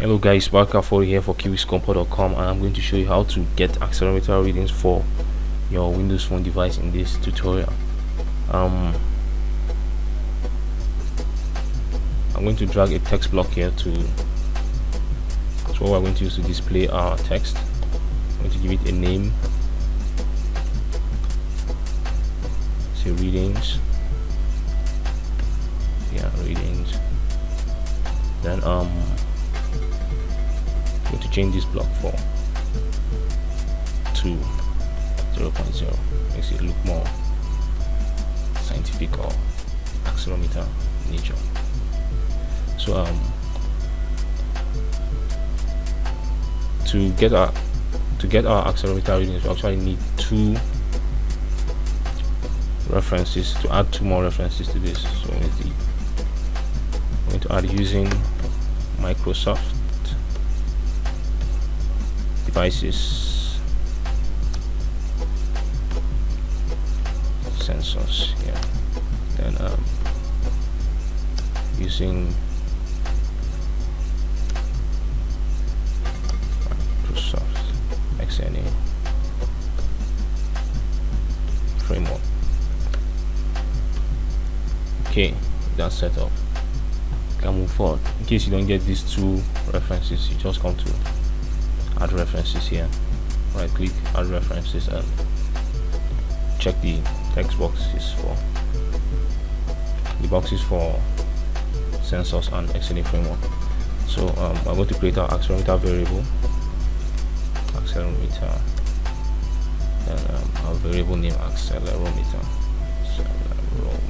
hello guys Barka4 here for kiwixcompo.com and I'm going to show you how to get accelerometer readings for your Windows Phone device in this tutorial. Um, I'm going to drag a text block here to so what we're going to use to display our text. I'm going to give it a name. Say readings. Yeah readings. Then um going to change this block for to 0.0 makes it look more scientific or accelerometer nature. So um to get our to get our accelerometer readings we actually need two references to add two more references to this. So I'm going to add using Microsoft devices. Sensors yeah. Then um, using Microsoft XNA framework. Okay that's set up. Can move forward. In case you don't get these two references you just come to add references here. Right click add references and check the text boxes for the boxes for sensors and XNA framework. So um, I'm going to create our accelerometer variable. Accelerometer and um, our variable name accelerometer. Accelerometer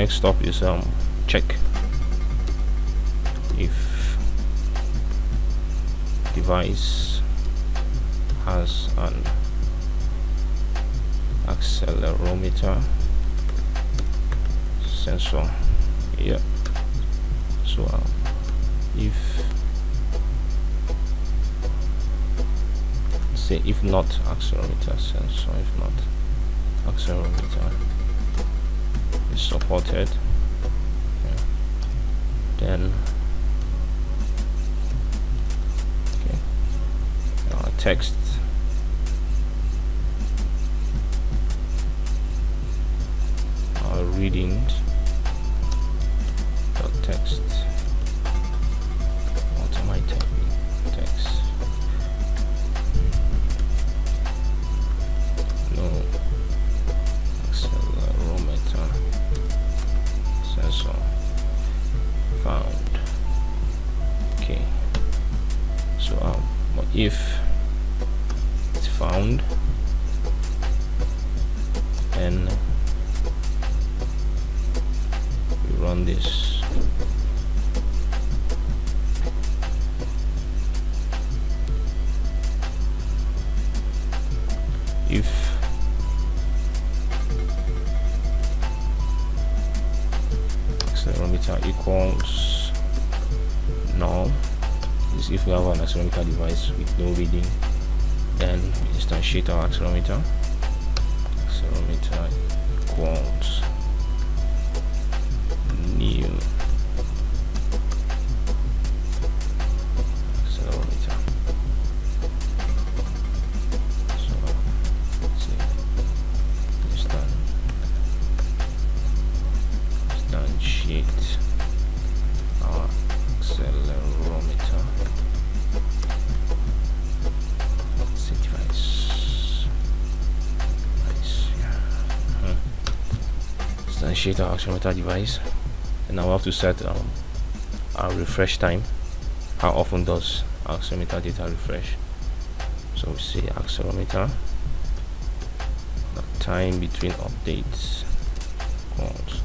next up is um check if device has an accelerometer sensor. Yeah. So um, if say if not accelerometer sensor if not accelerometer is supported. Yeah. then okay. Uh, text. Uh, readings if it's found then we run this. If accelerometer equals null is if we have an accelerometer device with no reading then instantiate our accelerometer accelerometer instantiate our accelerometer device. And now we have to set um, our refresh time. How often does accelerometer data refresh? So we say accelerometer time between updates. Equals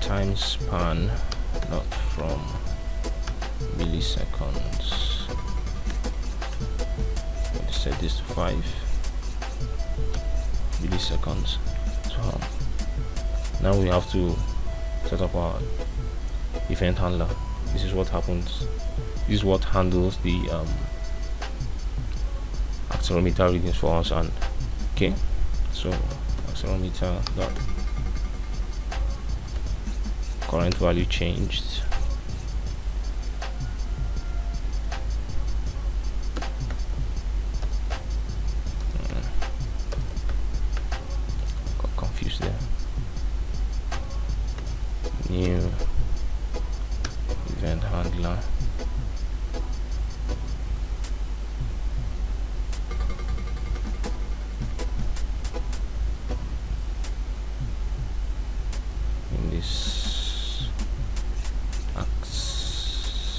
time span not from milliseconds set this to 5 milliseconds so now we have to set up our event handler. This is what happens. This is what handles the um, accelerometer readings for us and okay so accelerometer dot current value changed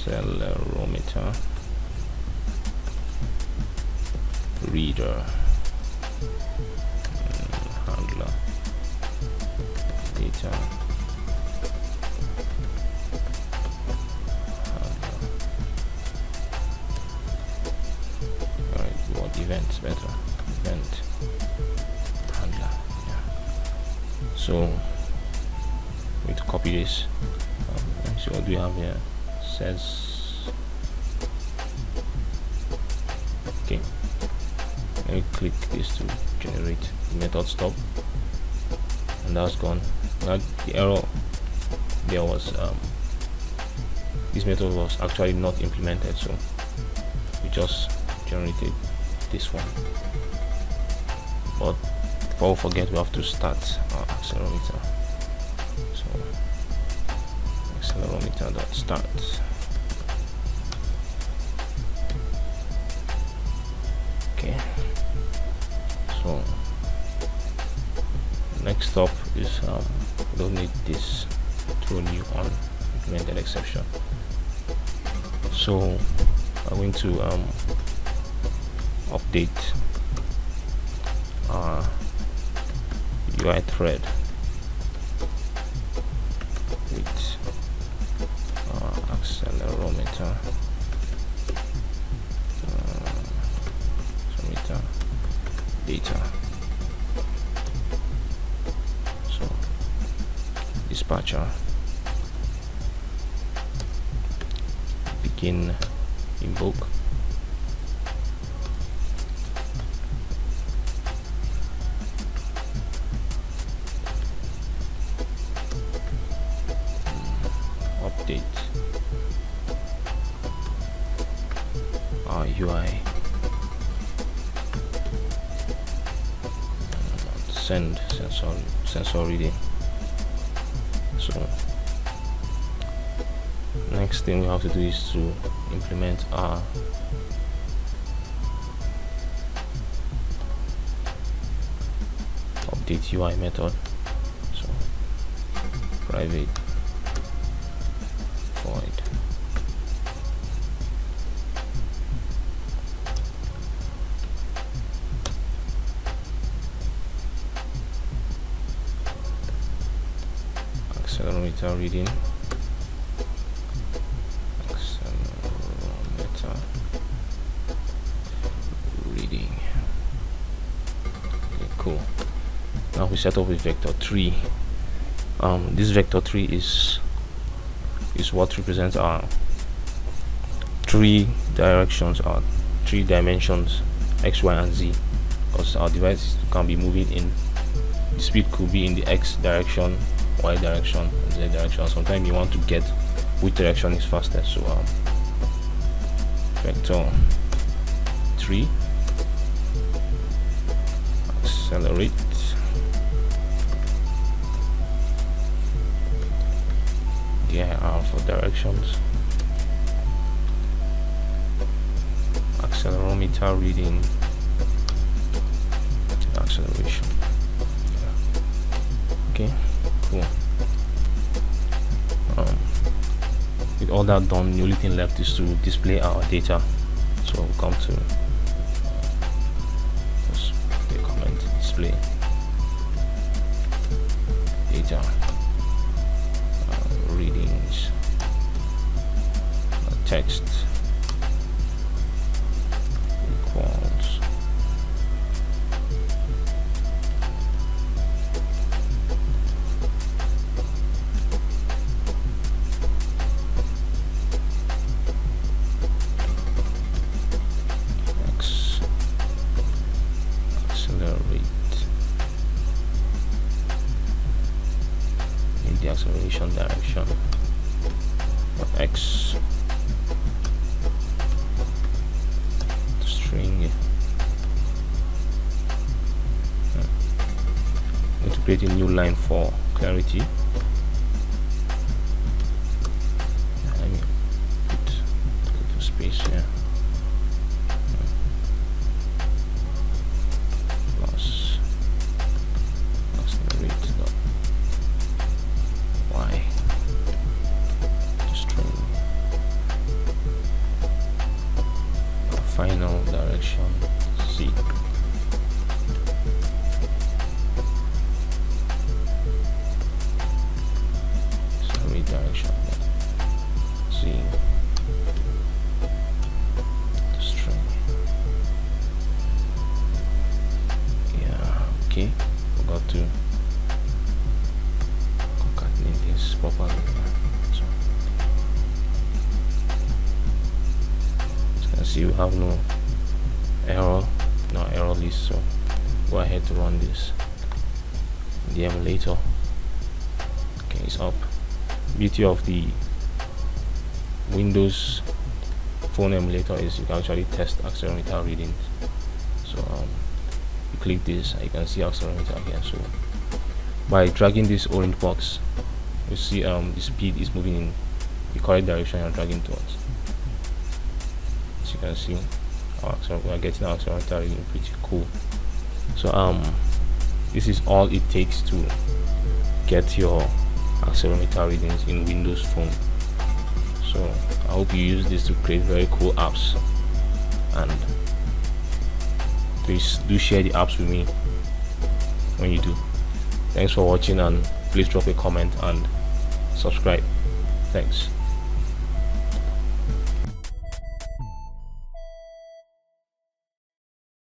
accelerometer. Reader. Mm, handler. Data so we copy this. Um, see what we have here? Says okay. Let me click this to generate the method stub. And that's gone. Now the error there was um, this method was actually not implemented so we just generated this one. But before we forget we have to start our accelerometer. So accelerometer dot start okay. So next up is um, we don't need this throw new on implemented exception. So I'm going to um, update our UI thread accelerometer. Uh, data. So dispatcher. Begin invoke UI ah, send sensor sensor reading. So next thing we have to do is to implement our update UI method. So private accelerometer reading. Accelerometer reading. Okay, cool. Now we set up with vector 3 um, this vector 3 is is what represents our three directions or three dimensions x y and z. Because our device can be moving in the speed could be in the x direction y direction z direction. Sometimes you want to get which direction is faster so um, vector 3 accelerate. Yeah dir for directions. Accelerometer reading. Acceleration um, with all that done the only thing left is to display our data. So we'll come to just the comment display. Data. Uh, readings. Uh, text create a new line for clarity. Put space here. Final direction C. concatenate this properly. see you have no error no error list so go ahead to run this the emulator okay it's up. Beauty of the windows phone emulator is you can actually test accelerometer readings. So um, you click this you can see accelerometer here so by dragging this orange box you see um the speed is moving in the correct direction you're dragging towards. As you can see we are getting our accelerometer reading pretty cool. So um this is all it takes to get your accelerometer readings in windows phone. So i hope you use this to create very cool apps and please do share the apps with me when you do. Thanks for watching and please drop a comment and subscribe. Thanks